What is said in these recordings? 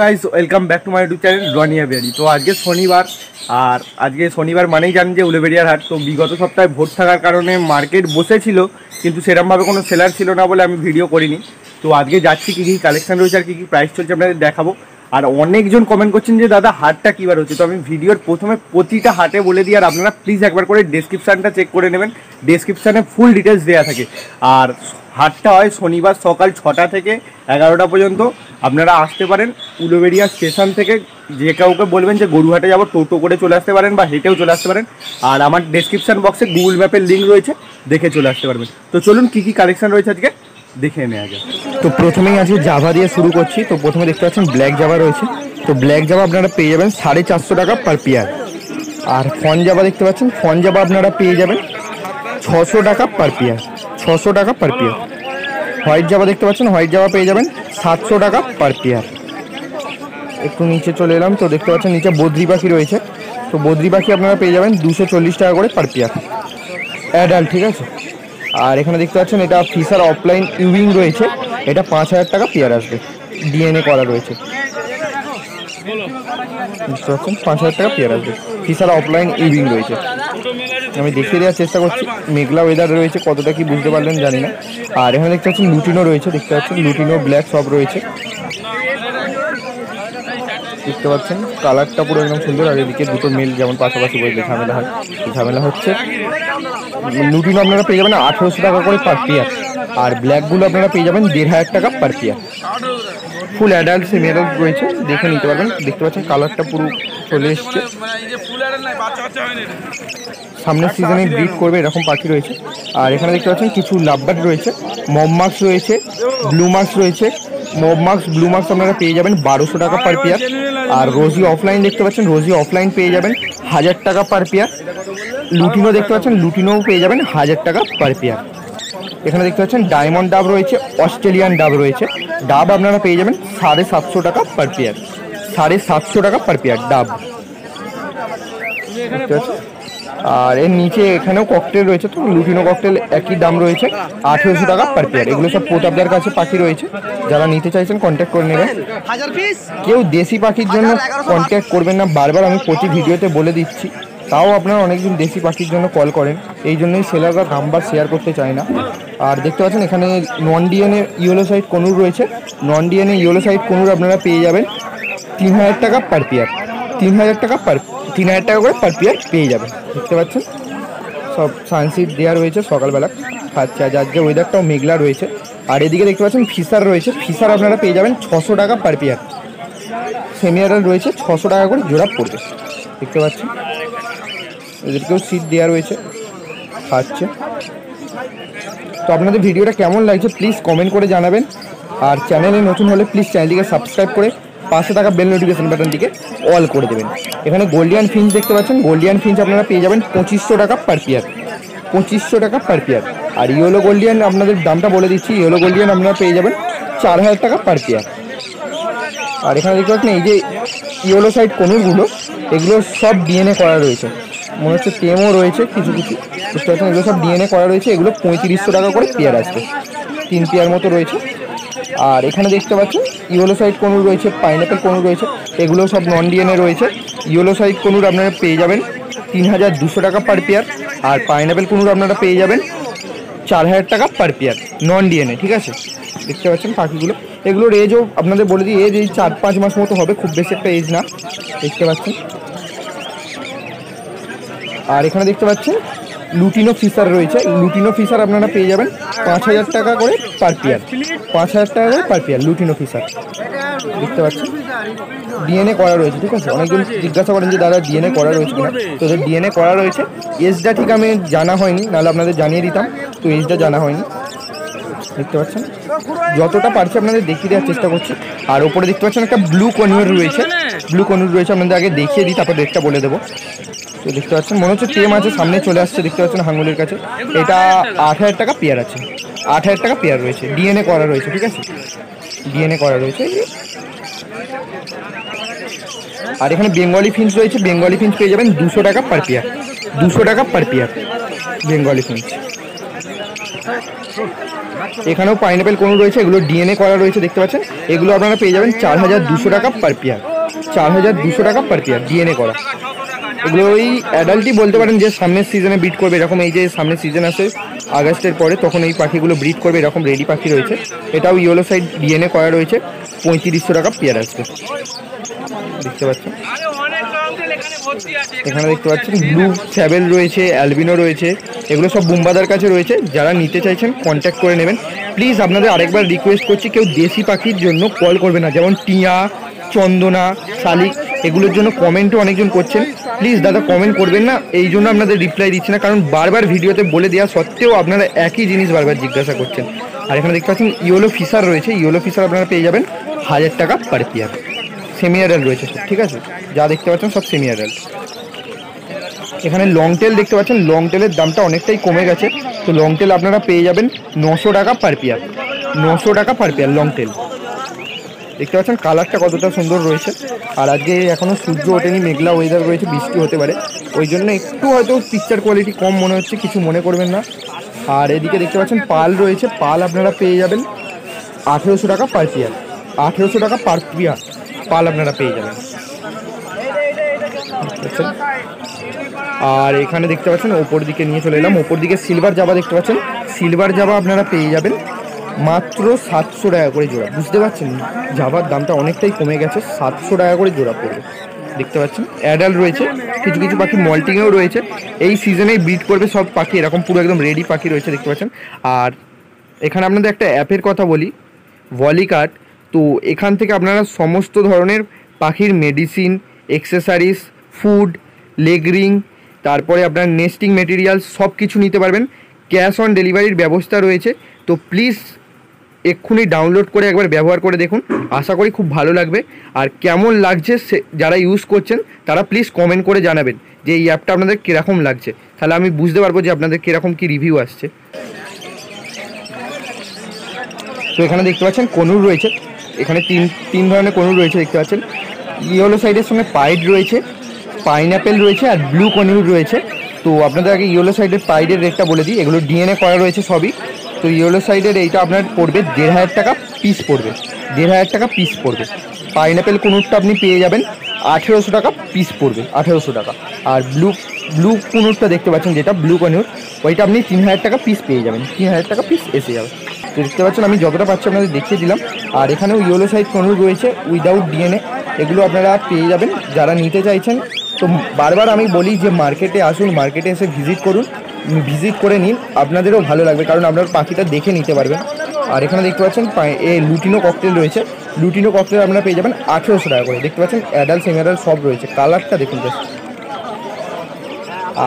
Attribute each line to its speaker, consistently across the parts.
Speaker 1: Guys welcome back to my YouTube channel রনিয়া বিহারি তো আজকে শনিবার, আর আজকে শনিবার মানেই জানেন যে উলেবেরিয়ার হাট, তো বিগত সপ্তাহে ভোট থাকার কারণে মার্কেট বসেছিল, কিন্তু সেরমভাবে কোনো সেলার ছিল না বলে আমি ভিডিও করিনি। তো আজকে যাচ্ছি, কী কী কালেকশান রয়েছে আর কী কী প্রাইস চলছে আপনাদের দেখাবো। আর অনেকজন কমেন্ট করছেন যে, দাদা, হাটটা কীবার হচ্ছে? তো আমি ভিডিওর প্রথমে প্রতিটা হাটে বলে দিই, আর আপনারা প্লিজ একবার করে ডেসক্রিপশানটা চেক করে নেবেন। ডেসক্রিপশানে ফুল ডিটেলস দেওয়া থাকে। আর হাটটা হয় শনিবার সকাল ছটা থেকে এগারোটা পর্যন্ত। আপনারা আসতে পারেন উলোবেরিয়া স্টেশন থেকে। যে কাউকে বলবেন যে, গরুহাটে যাব, টোটো করে চলে আসতে পারেন বা হেঁটেও চলে আসতে পারেন। আর আমার ডেসক্রিপশান বক্সে গুগল ম্যাপের লিঙ্ক রয়েছে, দেখে চলে আসতে পারবেন। তো চলুন, কী কী কালেকশন রয়েছে আজকে? দেখে নেওয়া যাক। তো প্রথমেই আজকে জাভা দিয়ে শুরু করছি। তো প্রথমে দেখতে পাচ্ছেন ব্ল্যাক জাভা রয়েছে। তো ব্ল্যাক জাভা আপনারা পেয়ে যাবেন সাড়ে চারশো টাকা পার পেয়ার আর ফন জাভা দেখতে পাচ্ছেন ফন জাভা আপনারা পেয়ে যাবেন ছশো টাকা পার পেয়ার ছশো টাকা পার পেয়ার হোয়াইট জাভা দেখতে পাচ্ছেন হোয়াইট জাভা পেয়ে যাবেন সাতশো টাকা পার পেয়ার একটু নিচে চলে এলাম, তো দেখতে পাচ্ছেন নিচে বদ্রি পাখি রয়েছে। তো বদ্রি পাখি আপনারা পেয়ে যাবেন দুশো চল্লিশ টাকা করে পার পেয়ার অ্যাডাল্ট ঠিক আছে? আর এখানে দেখতে পাচ্ছেন, এটা ফিসার অফলাইন ইউইং রয়েছে। এটা পাঁচ হাজার টাকা পেয়ার আসবে। ডিএনএ করা রয়েছে। বুঝতে পারছেন? পাঁচ হাজার টাকা পেয়ার আসবে। ফিসার অফলাইন ইউইং রয়েছে। আমি দেখিয়ে দেওয়ার চেষ্টা করছি। মেঘলা ওয়েদার রয়েছে, কতটা কি বুঝতে পারলেন জানি না। আর এখানে দেখতে পাচ্ছেন, লুটিনো রয়েছে। দেখতে পাচ্ছেন, লুটিনো ব্ল্যাক সব রয়েছে। দেখতে পাচ্ছেন কালারটা পুরো একদম সুন্দর। আর এদিকে দুটো মেল যেমন পাশাপাশি বসলে ঝামেলা হয় ঝামেলা হচ্ছে। লুটিনো আপনারা পেয়ে যাবেন আঠেরোশো টাকা করে পার পেয়ার আর ব্ল্যাকগুলো আপনারা পেয়ে যাবেন দেড় হাজার টাকা per pair full adult semi adult রয়েছে, দেখে নিতে পারবেন। দেখতে পাচ্ছেন কালারটা পুরো চলে এসছে। সামনের সিজনে ব্রিড করবে এরকম পাখি রয়েছে। আর এখানে দেখতে পাচ্ছেন কিছু লাভবার্ড রয়েছে। মব মার্কস রয়েছে ব্লু মার্কস রয়েছে। মব মার্কস ব্লু মার্কস আপনারা পেয়ে যাবেন বারোশো টাকা পার পেয়ার আর রোজি অফলাইন দেখতে পাচ্ছেন রোজি অফলাইন পেয়ে যাবেন হাজার টাকা পার পেয়ার লুটিনো দেখতে পাচ্ছেন লুটিনোও পেয়ে যাবেন হাজার টাকা পার পেয়ার এখানে দেখতে পাচ্ছেন ডায়মন্ড ডাব রয়েছে অস্ট্রেলিয়ান ডাব রয়েছে। ডাব আপনারা পেয়ে যাবেন সাড়ে সাতশো টাকা পার পেয়ার সাড়ে সাতশো টাকা পার পেয়ার ডাব আর এর নিচে এখানেও ককটেল রয়েছে তো লুটিনো ককটেল একই দাম রয়েছে আঠেরোশো টাকা পার পেয়ার এগুলো সব প্রতাপদার কাছে পাখি রয়েছে। যারা নিতে চাইছেন কন্ট্যাক্ট করে নেবেন। কেউ দেশি পাখির জন্য কন্ট্যাক্ট করবেন না বারবার আমি প্রতি ভিডিওতে বলে দিচ্ছি। তাও আপনারা অনেকজন দেশি পাখির জন্য কল করেন। এই জন্যই সেলাররা নাম্বার শেয়ার করতে চায় না। আর দেখতে পাচ্ছেন, এখানে non DNA yellow side conure রয়েছে। Non DNA yellow side conure আপনারা পেয়ে যাবেন তিন হাজার টাকা পার পেয়ার তিন হাজার টাকা পার তিন হাজার টাকা করে পার পেয়ার পেয়ে যাবেন। দেখতে পাচ্ছেন? সব সানসিট দেওয়া রয়েছে সকালবেলা। খাচ্ছে যার যে ওয়েদারটাও মেঘলা রয়েছে। আর এদিকে দেখতে পাচ্ছেন ফিসার রয়েছে। ফিসার আপনারা পেয়ে যাবেন ছশো টাকা পার পেয়ার সেমিয়ারাল রয়েছে, ছশো টাকা করে জোড়া পড়বে। দেখতে পাচ্ছেন? এদেরকেও সিট দেওয়া রয়েছে, খাচ্ছে। তো আপনাদের ভিডিওটা কেমন লাগছে প্লিজ কমেন্ট করে জানাবেন। আর চ্যানেলে নতুন হলে প্লিজ চ্যানেলটিকে সাবস্ক্রাইব করে পাশে থাকা বেল নোটিফিকেশন বাটনটিকে অল করে দেবেন। এখানে গোল্ডিয়ান ফিঞ্চ দেখতে পাচ্ছেন। গোল্ডিয়ান ফিঞ্চ আপনারা পেয়ে যাবেন পঁচিশশো টাকা পার পেয়ার পঁচিশশো টাকা পার পেয়ার আর ইয়েলো গোল্ডিয়ান আপনাদের দামটা বলে দিচ্ছি। ইয়েলো গোল্ডিয়ান আপনারা পেয়ে যাবেন চার হাজার টাকা পার পেয়ার আর এখানে দেখতে পাচ্ছেন, এই যে ইয়েলো সাইড কোনুরগুলো এগুলো সব ডিএনএ করা রয়েছে। মনে হচ্ছে টেমও রয়েছে, কিছু কিছু বুঝতে পারছেন এগুলো সব ডিএনএ করা রয়েছে, এগুলো পঁয়ত্রিশশো টাকা করে পেয়ার আসবে তিন পেয়ার মতো রয়েছে। আর এখানে দেখতে পাচ্ছেন ইয়েলো সাইড কনুর রয়েছে পাইনাপেল কনুর রয়েছে এগুলো সব নন ডিএনএ রয়েছে। ইয়েলো সাইড কনুর আপনারা পেয়ে যাবেন তিন হাজার দুশো টাকা পার পেয়ার, আর পাইনাপেল কনুর আপনারা পেয়ে যাবেন চার হাজার টাকা পার পেয়ার, নন ডিএনএ ঠিক আছে? দেখতে পাচ্ছেন পাখিগুলো। এগুলোর এজও আপনাদের বলে দিই এজ এই চার পাঁচ মাস মতো হবে, খুব বেশি একটা এজ না, দেখতে পাচ্ছেন। আর এখানে দেখতে পাচ্ছেন লুটিনো ফিসার রয়েছে। লুটিনো ফিসার আপনারা পেয়ে যাবেন পাঁচ হাজার টাকা করে পার পেয়ার পাঁচ হাজার টাকা করে পার পেয়ার লুটিনো ফিসার দেখতে পাচ্ছেন ডিএনএ করা রয়েছে, ঠিক আছে? অনেকজন জিজ্ঞাসা করেন যে, দাদা ডিএনএ করা রয়েছে কিনা? তো ডিএনএ করা রয়েছে এজটা ঠিক আমি জানা হয়নি, নাহলে আপনাদের জানিয়ে দিতাম। তো এজটা জানা হয়নি। দেখতে পাচ্ছেন, যতটা পারছি আপনাদের দেখিয়ে দেওয়ার চেষ্টা করছি। আর ওপরে দেখতে পাচ্ছেন একটা ব্লু কনিউর রয়েছে। ব্লু কনিউর রয়েছে, আপনাদের আগে দেখিয়ে দিই, তারপর রেটটা বলে দেবো। তো দেখতে পাচ্ছেন, মনে হচ্ছে টেম আছে সামনে চলে আসছে, দেখতে পাচ্ছেন হাঙ্গুলের কাছে। এটা আট হাজার টাকা পেয়ার আছে, আট হাজার টাকা পেয়ার রয়েছে, ডিএনএ করা রয়েছে, ঠিক আছে? ডিএনএ করা রয়েছে আর এখানে বেঙ্গলি ফিঞ্চ রয়েছে, বেঙ্গলি ফিন্স পেয়ে যাবেন দুশো টাকা পার পেয়ার, দুশো টাকা পার পেয়ার, বেঙ্গলি ফিন্স এখানেও পাইনাপেল কোনো রয়েছে, এগুলো ডিএনএ করা রয়েছে, দেখতে পাচ্ছেন? এগুলো আপনারা পেয়ে যাবেন চার হাজার দুশো টাকা পার পেয়ার, চার হাজার দুশো টাকা পার পেয়ার, ডিএনএ করা। এগুলো ওই অ্যাডাল্টই বলতে পারেন যে সামনের সিজনে ব্রিড করবে এরকম এই যে সামনের সিজন আসে আগস্টের পরে তখন এই পাখিগুলো ব্রিড করবে এরকম রেডি পাখি রয়েছে। এটাও ইয়েলো সাইড ডিএনএ করা রয়েছে পঁয়ত্রিশশো টাকা পেয়ার আসবে দেখতে পাচ্ছেন? এখানে দেখতে পাচ্ছেন ব্লু স্যাবেল রয়েছে অ্যালবিনো রয়েছে এগুলো সব বুম্বাদার কাছে রয়েছে। যারা নিতে চাইছেন কন্ট্যাক্ট করে নেবেন। প্লিজ আপনাদের আরেকবার রিকোয়েস্ট করছি কেউ দেশি পাখির জন্য কল করবে না। যেমন টিয়া চন্দনা শালিক এগুলোর জন্য কমেন্টও অনেকজন করছেন। প্লিজ দাদা কমেন্ট করবেন না। এই জন্য আপনাদের রিপ্লাই দিচ্ছি না, কারণ বারবার ভিডিওতে বলে দেওয়া সত্ত্বেও আপনারা একই জিনিস বারবার জিজ্ঞাসা করছেন। আর এখানে দেখতে পাচ্ছেন, ইয়েলো ফিসার রয়েছে। ইয়েলো ফিসার আপনারা পেয়ে যাবেন হাজার টাকা পার পেয়ার সেমি অ্যাডাল্ট রয়েছে ঠিক আছে? যা দেখতে পাচ্ছেন সব সেমি অ্যাডাল্ট এখানে লং টেল দেখতে পাচ্ছেন লং টেলের দামটা অনেকটাই কমে গেছে। তো লং টেল আপনারা পেয়ে যাবেন নশো টাকা পার পেয়ার নশো টাকা পার পেয়ার লং টেল দেখতে পাচ্ছেন কালারটা কতটা সুন্দর রয়েছে। আর আজকে এখনও সূর্য ওঠেনি, মেঘলা ওয়েদার রয়েছে, বৃষ্টি হতে পারে। ওই জন্য একটু হয়তো পিকচার কোয়ালিটি কম মনে হচ্ছে, কিছু মনে করবেন না। আর এদিকে দেখতে পাচ্ছেন পাল রয়েছে, পাল আপনারা পেয়ে যাবেন আঠেরোশো টাকা পার পেয়ার আঠেরোশো টাকা পার পেয়ার পাল আপনারা পেয়ে যাবেন। আর এখানে দেখতে পাচ্ছেন ওপর দিকে নিয়ে চলে এলাম, ওপর দিকে সিলভার জাবা দেখতে পাচ্ছেন। সিলভার জাবা আপনারা পেয়ে যাবেন। মাত্র সাতশো টাকা করে জোড়া। বুঝতে পারছেন? জাবার দামটা অনেকটাই কমে গেছে, সাতশো টাকা করে জোড়া পড়বে। দেখতে পাচ্ছেন? অ্যাডাল্ট রয়েছে, কিছু কিছু পাখি মল্টিংয়েও রয়েছে। এই সিজনেই ব্রিড করবে সব পাখি, এরকম পুরো একদম রেডি পাখি রয়েছে, দেখতে পাচ্ছেন? আর এখানে আপনাদের একটা অ্যাপের কথা বলি ভলিকার্ট তো এখান থেকে আপনারা সমস্ত ধরনের পাখির medicine accessories food leg ring তারপরে আপনার নেস্টিং মেটেরিয়াল সব কিছু নিতে পারবেন। ক্যাশ অন ডেলিভারির ব্যবস্থা রয়েছে। তো প্লিজ এক্ষুনি ডাউনলোড করে একবার ব্যবহার করে দেখুন। আশা করি খুব ভালো লাগবে। আর কেমন লাগছে সে, যারা ইউজ করছেন, তারা প্লিজ কমেন্ট করে জানাবেন যে এই অ্যাপটা আপনাদের কীরকম লাগছে। তাহলে আমি বুঝতে পারব যে আপনাদের কীরকম কী রিভিউ আসছে। তো এখানে দেখতে পাচ্ছেন কনুর রয়েছে। এখানে তিন তিন ধরনের কনুর রয়েছে দেখতে পাচ্ছেন। ইয়েলো সাইডের সঙ্গে পাইড রয়েছে পাইনঅ্যাপেল রয়েছে আর ব্লু কনুর রয়েছে। তো আপনাদের আগে ইয়েলো সাইডের পাইডের রেটটা বলে দিই। এগুলো ডিএনএ করা রয়েছে সবই। তো ইয়েলো সাইডের এইটা আপনার পড়বে দেড় হাজার টাকা পিস পড়বে। দেড় হাজার টাকা পিস পড়বে। পাইনঅ্যাপেল কুনুরটা আপনি পেয়ে যাবেন আঠেরোশো টাকা পিস পড়বে, আঠেরোশো টাকা। আর ব্লু ব্লু কুনুরটা দেখতে পাচ্ছেন যেটা ব্লু কনুর, ওইটা আপনি তিন হাজার টাকা পিস পেয়ে যাবেন। তিন হাজার টাকা পিস এসে যাবে। তো দেখতে পাচ্ছেন আমি যতটা পাচ্ছি আপনাদের দেখিয়ে দিলাম। আর এখানেও ইয়েলো সাইড কনুর রয়েছে উইদাউট ডিএনএ এগুলো আপনারা পেয়ে যাবেন। যারা নিতে চাইছেন, তো বারবার আমি বলি যে মার্কেটে আসুন মার্কেটে এসে ভিজিট করুন। ভিজিট করে নিন, আপনাদেরও ভালো লাগবে, কারণ আপনার পাখিটা দেখে নিতে পারবেন। আর এখানে দেখতে পাচ্ছেন এ লুটিনো ককটেল রয়েছে। লুটিনো ককটেল আপনারা পেয়ে যাবেন আঠেরোশো টাকা করে। দেখতে পাচ্ছেন অ্যাডাল্ট সেমি অ্যাডাল্ট সব রয়েছে। কালারটা দেখুন জাস্ট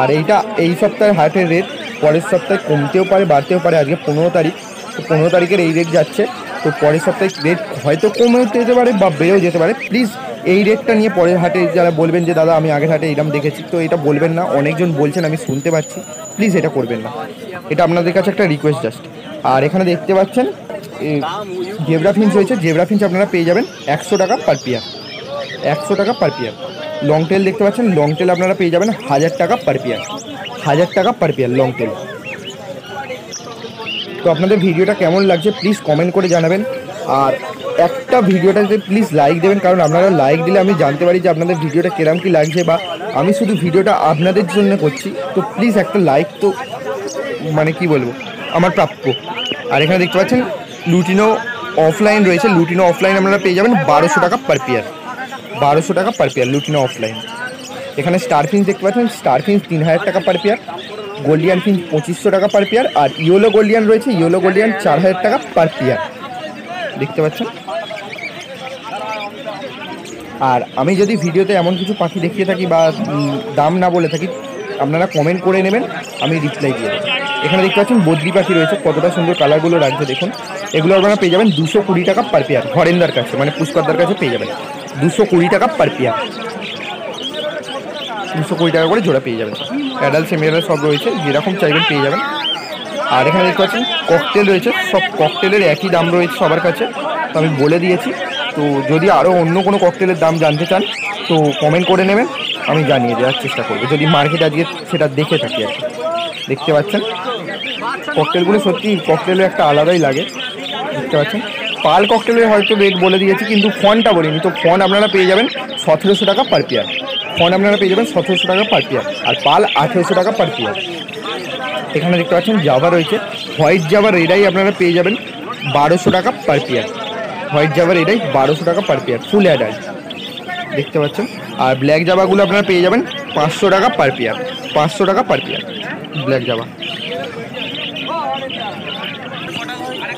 Speaker 1: আর এইটা এই সপ্তাহের হাটের রেট পরের সপ্তাহে কমতেও পারে, বাড়তেও পারে। আজকে পনেরো তারিখ, তো পনেরো তারিখের এই রেট যাচ্ছে। তো পরের সপ্তাহে রেট হয়তো কমেও যেতে পারে বা বেড়েও যেতে পারে। প্লিজ এই রেটটা নিয়ে পরের হাটে যারা বলবেন যে, দাদা, আমি আগের হাটে এরম দেখেছি। তো এটা বলবেন না। অনেকজন বলছেন, আমি শুনতে পাচ্ছি। প্লিজ এটা করবেন না। এটা আপনাদের কাছে একটা রিকোয়েস্ট জাস্ট আর এখানে দেখতে পাচ্ছেন জেবরা ফিন্স রয়েছে। জেবরা ফিন্স আপনারা পেয়ে যাবেন একশো টাকা পার পিয়ার একশো টাকা পার পিয়ার লং টেল দেখতে পাচ্ছেন লং টেল আপনারা পেয়ে যাবেন হাজার টাকা পার পিয়ার হাজার টাকা পার পিয়ার লং টেল তো আপনাদের ভিডিওটা কেমন লাগছে প্লিজ কমেন্ট করে জানাবেন। আর একটা ভিডিওটাতে প্লিজ লাইক দেবেন, কারণ আপনারা লাইক দিলে আমি জানতে পারি যে আপনাদের ভিডিওটা কিরম কি লাগছে বা আমি শুধু ভিডিওটা আপনাদের জন্য করছি। তো প্লিজ একটা লাইক তো মানে কি বলব, আমার প্রাপ্য। আর এখানে দেখতে পাচ্ছেন, লুটিনো অফলাইন রয়েছে। লুটিনো অফলাইন আপনারা পেয়ে যাবেন বারোশো টাকা পার পেয়ার বারোশো টাকা পার পেয়ার লুটিনো অফলাইন এখানে স্টার ফিন্স দেখতে পাচ্ছেন স্টার ফিন্স তিন হাজার টাকা পার পেয়ার গোল্ডিয়ান ফিন্স পঁচিশশো টাকা পার পেয়ার আর ইয়েলো গোল্ডিয়ান রয়েছে ইয়েলো গোল্ডিয়ান চার হাজার টাকা পার পেয়ার দেখতে পাচ্ছেন? আর আমি যদি ভিডিওতে এমন কিছু পাখি দেখিয়ে থাকি বা দাম না বলে থাকি, আপনারা কমেন্ট করে নেবেন, আমি রিপ্লাই দিয়ে দেবো। এখানে দেখতে পাচ্ছেন বদ্রি পাখি রয়েছে, কতটা সুন্দর কালারগুলো রাখছে, দেখুন। এগুলো আপনারা পেয়ে যাবেন দুশো কুড়ি টাকা পার পেয়ার হরেন্দার কাছে মানে পুষ্করদার কাছে পেয়ে যাবেন। দুশো কুড়ি টাকা পার পেয়ার দুশো কুড়ি টাকা করে জোড়া পেয়ে যাবেন। অ্যাডাল্ট সেমি সব রয়েছে, যেরকম চাইবেন পেয়ে যাবেন। আর এখানে দেখতে পাচ্ছেন ককটেল রয়েছে। সব ককটেলের একই দাম রয়েছে সবার কাছে। তো আমি বলে দিয়েছি। তো যদি আরও অন্য কোনো ককটেলের দাম জানতে চান, তো কমেন্ট করে নেবেন। আমি জানিয়ে দেওয়ার চেষ্টা করব। যদি মার্কেট আজকে সেটা দেখে থাকি আর দেখতে পাচ্ছেন? ককটেলগুলো সত্যি ককটেলের একটা আলাদাই লাগে। দেখতে পাচ্ছেন? পাল ককটেলের হয়তো রেট বলে দিয়েছি, কিন্তু ফোনটা বলিনি। তো ফোন আপনারা পেয়ে যাবেন সতেরোশো টাকা পার পেয়ার ফোন আপনারা পেয়ে যাবেন সতেরোশো টাকা পার পেয়ার আর পাল আঠেরোশো টাকা পার পেয়ার এখানে দেখতে পাচ্ছেন জাভা রয়েছে। হোয়াইট জাভার এটাই আপনারা পেয়ে যাবেন বারোশো টাকা পার পেয়ার হোয়াইট জাভার এটাই বারোশো টাকা পার পেয়ার ফুল অ্যাডাল্ট দেখতে পাচ্ছেন? আর ব্ল্যাক জাভাগুলো আপনারা পেয়ে যাবেন পাঁচশো টাকা পার পেয়ার পাঁচশো টাকা পার পেয়ার ব্ল্যাক জাভা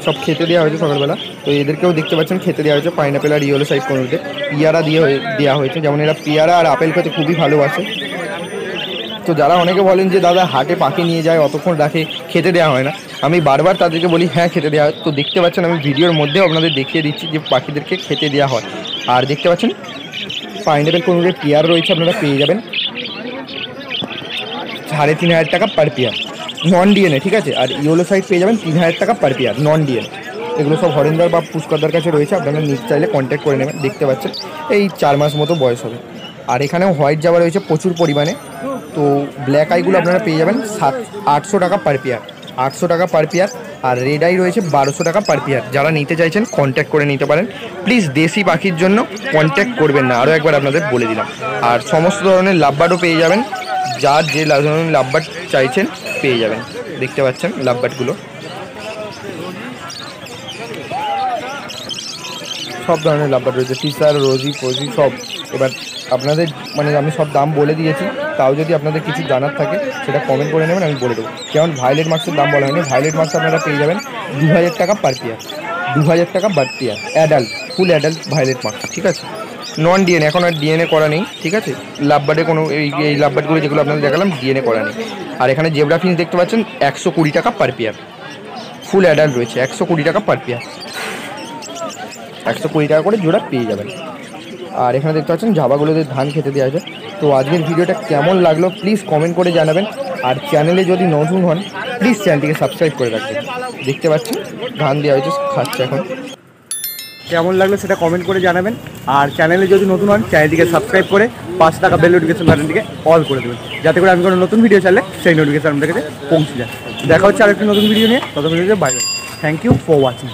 Speaker 1: সব খেতে দেওয়া হয়েছে সকালবেলা। তো এদেরকেও দেখতে পাচ্ছেন, খেতে দেওয়া হয়েছে। পাইনাপেল আর ইয়েলো সাইড কোনোতে। পিয়ারা দিয়ে দেওয়া হয়েছে। যেমন এরা পেয়ারা আর আপেল খেতে খুবই ভালোবাসে। তো যারা অনেকে বলেন যে, দাদা, হাটে পাখি নিয়ে যায়, অতক্ষণ রাখে, খেতে দেওয়া হয় না। আমি বারবার তাদেরকে বলি হ্যাঁ খেতে দেওয়া হয়। তো দেখতে পাচ্ছেন, আমি ভিডিওর মধ্যেও আপনাদের দেখিয়ে দিচ্ছি যে, পাখিদেরকে খেতে দেওয়া হয়। আর দেখতে পাচ্ছেন পাইনাপেল কোনো পেয়ার রয়েছে, আপনারা পেয়ে যাবেন। সাড়ে তিন হাজার টাকা পার পেয়ার। নন ডিএনএ ঠিক আছে? আর ইয়েলো সাইড পেয়ে যাবেন তিন হাজার টাকা পার পেয়ার নন ডিএনএ এগুলো সব হরেন্দার বা পুষ্করদার কাছে রয়েছে, আপনারা নিজ চাইলে কন্ট্যাক্ট করে নেবেন, দেখতে পাচ্ছেন। এই চার মাস মতো বয়স হবে। আর এখানেও হোয়াইট জাবা রয়েছে, প্রচুর পরিমাণে। তো ব্ল্যাক আইগুলো আপনারা পেয়ে যাবেন সাত, আটশো টাকা পার পেয়ার আটশো টাকা পার পেয়ার আর রেড আই রয়েছে বারোশো টাকা পার পেয়ার যারা নিতে চাইছেন কন্ট্যাক্ট করে নিতে পারেন। প্লিজ দেশি পাখির জন্য কন্ট্যাক্ট করবেন না আরও একবার আপনাদের বলে দিলাম। আর সমস্ত ধরনের লাভবার্ডও পেয়ে যাবেন। যার যে ধরনের লাভবার্ড চাইছেন, পেয়ে যাবেন। দেখতে পাচ্ছেন লাভবার্ডগুলো। সব ধরনের লাভবার্ড রয়েছে। ফিসার রোজি, ফোজি, সব। এবার আপনাদের মানে আমি সব দাম বলে দিয়েছি, তাও যদি আপনাদের কিছু জানার থাকে, সেটা কমেন্ট করে নেবেন, আমি বলে দেবো। যেমন ভাইলেট মার্কসের দাম বলা হয়নি। ভাইলেট মার্কস আপনারা পেয়ে যাবেন দু হাজার টাকা পার পেয়ার দু হাজার টাকা per pair adult full adult violet marks ঠিক আছে? নন ডিএনএ এখন আর ডিএনএ করা নেই, ঠিক আছে? লাভবার্ডে কোনো এই এই লাভবার্ডগুলো যেগুলো আপনাদের দেখালাম ডিএনএ করা নেই। আর এখানে জেব্রা ফিন্স দেখতে পাচ্ছেন, একশো কুড়ি টাকা পার পেয়ার ফুল অ্যাডাল্ট রয়েছে, একশো কুড়ি টাকা পার পেয়ার একশো কুড়ি টাকা করে জোড়া পেয়ে যাবেন। আর এখানে দেখতে পাচ্ছেন জাবাগুলোতে ধান খেতে দেওয়া আছে তো আজকের ভিডিওটা কেমন লাগল প্লিজ কমেন্ট করে জানাবেন। আর চ্যানেলে যদি নতুন হন প্লিজ চ্যানেলটিকে সাবস্ক্রাইব করে রাখবেন। দেখতে পাচ্ছেন, ধান দেওয়া হয়েছে, খাচ্ছে এখন। কেমন লাগল সেটা কমেন্ট করে জানাবেন। আর চ্যানেলে যদি নতুন হন চ্যানেলটিকে সাবস্ক্রাইব করে পাঁচ টাকা বেল নোটিফিকেশন বাটনটিকে অল করে দেবেন। যাতে করে আমি কোনো নতুন ভিডিও চাইলে সেই নোটিফিকেশন আপনার কাছে পৌঁছে যায়। দেখা হচ্ছে আরেকটি নতুন ভিডিও নিয়ে। তত ভিডিওতে bye bye thank you for watching